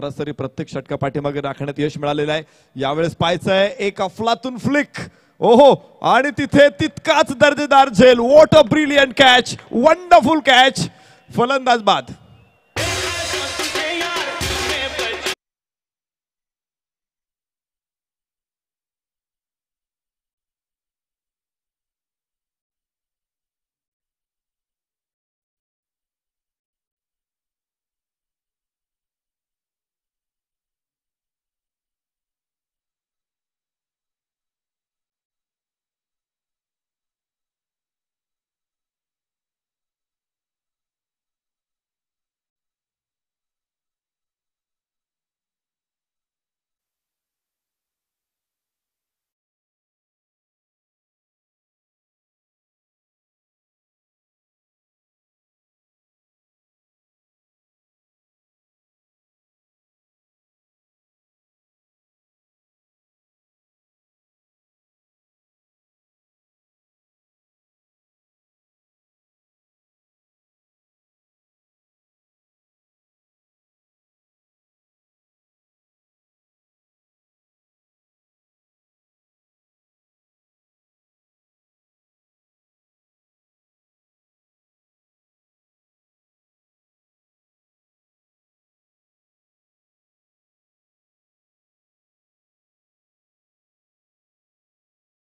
सरासरी प्रत्येक षटका पाठीमागे राखण्यात यश मिळालेलं आहे. यावेळेस पाहायचं आहे एक अफलातून फ्लिक ओहो आणि तिथे तितकाच दर्जेदार झेल. What a brilliant catch wonderful catch फलंदाज बाद.